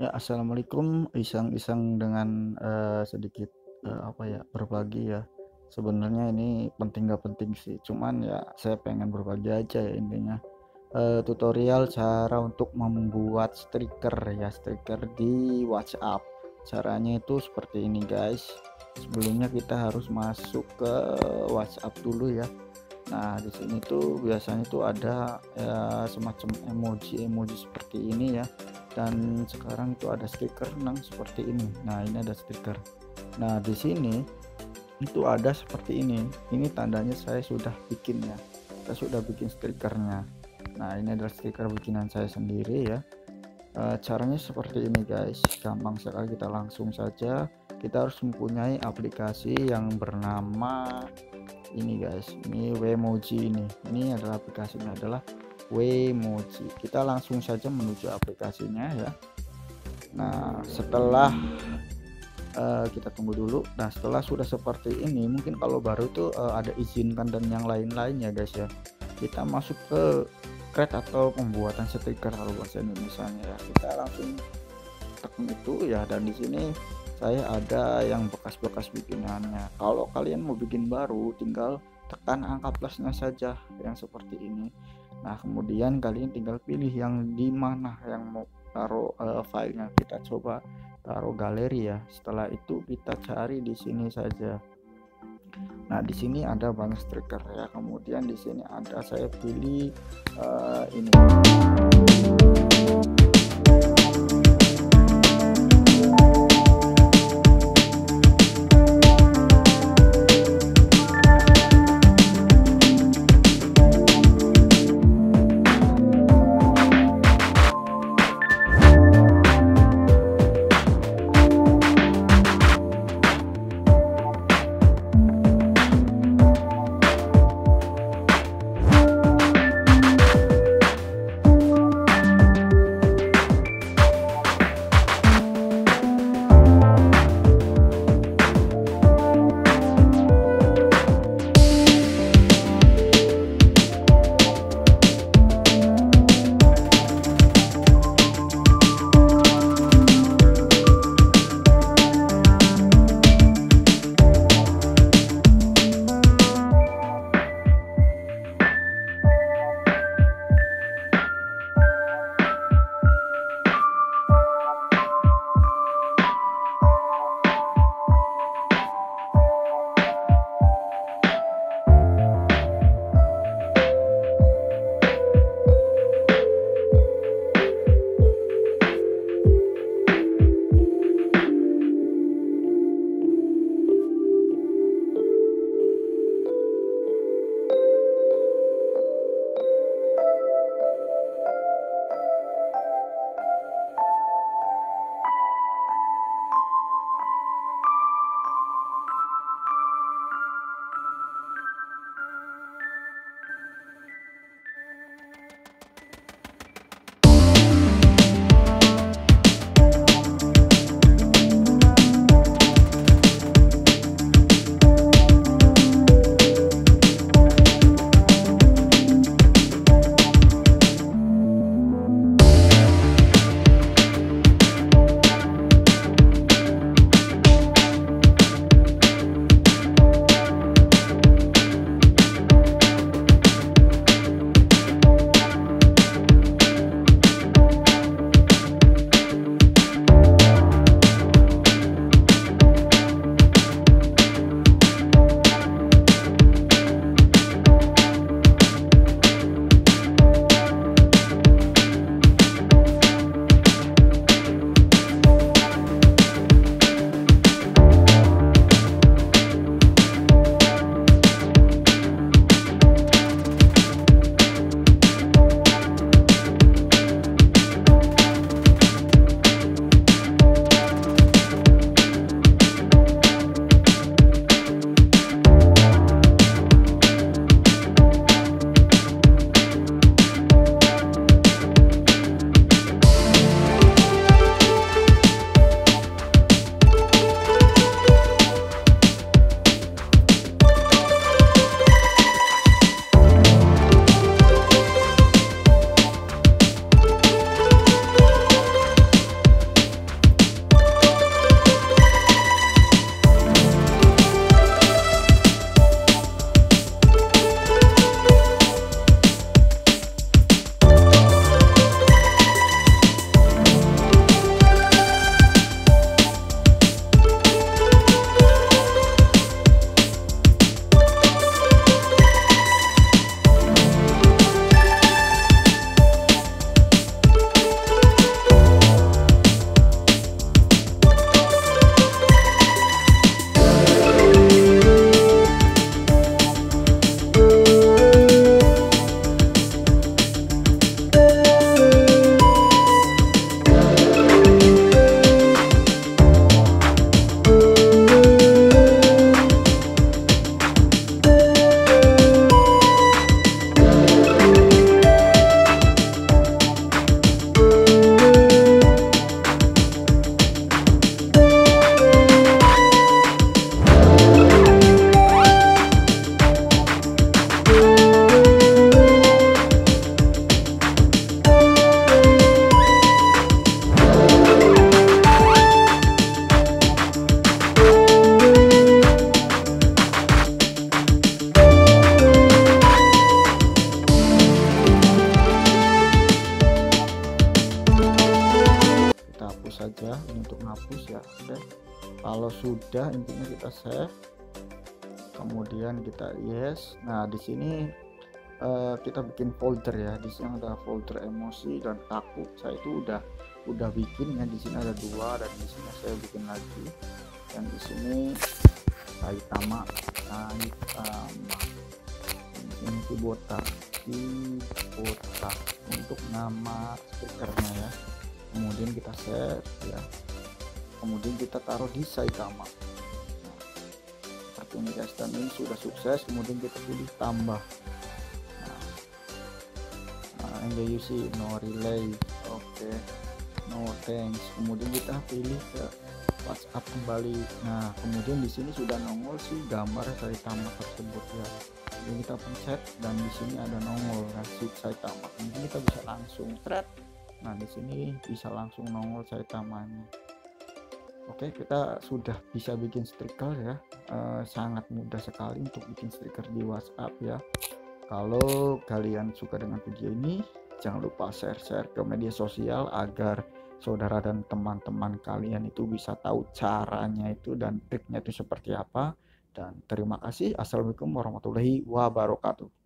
Ya, assalamualaikum. Iseng-iseng dengan uh, sedikit uh, apa ya berbagi ya. Sebenarnya ini penting gak penting sih. Cuman ya saya pengen berbagi aja ya intinya. Uh, tutorial cara untuk membuat stiker ya stiker di WhatsApp. Caranya itu seperti ini guys. Sebelumnya kita harus masuk ke WhatsApp dulu ya. Nah di sini tuh biasanya tuh ada ya, semacam emoji-emoji seperti ini ya dan sekarang itu ada stiker nang seperti ini. Nah ini ada stiker. Nah di sini itu ada seperti ini. Ini tandanya saya sudah bikin ya. Saya sudah bikin stikernya. Nah ini adalah stiker bikinan saya sendiri ya. E, caranya seperti ini guys. Gampang sekali kita langsung saja. Kita harus mempunyai aplikasi yang bernama ini guys. Ini Wemoji ini. Ini adalah aplikasinya adalah Wemoji kita langsung saja menuju aplikasinya ya. Nah setelah uh, kita tunggu dulu. Nah setelah sudah seperti ini mungkin kalau baru itu uh, ada izinkan dan yang lain-lain ya guys ya. Kita masuk ke create atau pembuatan stiker kalau bahasa Indonesia ya. Kita langsung tekan itu ya dan di sini saya ada yang bekas-bekas bikinannya. Kalau kalian mau bikin baru tinggal tekan angka plusnya saja yang seperti ini nah kemudian kalian tinggal pilih yang di mana yang mau taruh uh, filenya. Kita coba taruh galeri ya. Setelah itu kita cari di sini saja. Nah di sini ada banyak stiker ya. Kemudian di sini ada saya pilih uh, ini kalau sudah intinya kita save. Kemudian kita yes. Nah di sini uh, kita bikin folder ya. Di sini ada folder emosi dan takut. Saya itu udah udah bikin ya. Di sini ada dua dan di sini saya bikin lagi. Dan di sini Saitama Saitama ini Kubota Kubota untuk nama stikernya ya. Kemudian kita save ya kemudian kita taruh di Saitama. Nah, seperti ini guys dan ini sudah sukses kemudian kita pilih tambah. Nah, nah and you see no relay oke okay. no thanks. Kemudian kita pilih ke WhatsApp kembali. Nah kemudian di sini sudah nongol si gambar Saitama tersebut ya. Jadi kita pencet dan di sini ada nongol ya si Saitama. Kemudian kita bisa langsung. Thread nah di sini bisa langsung nongol Saitamanya oke kita sudah bisa bikin stiker ya. E, sangat mudah sekali untuk bikin stiker di WhatsApp ya. Kalau kalian suka dengan video ini jangan lupa share-share ke media sosial agar saudara dan teman-teman kalian itu bisa tahu caranya itu dan triknya itu seperti apa. Dan terima kasih. Assalamualaikum warahmatullahi wabarakatuh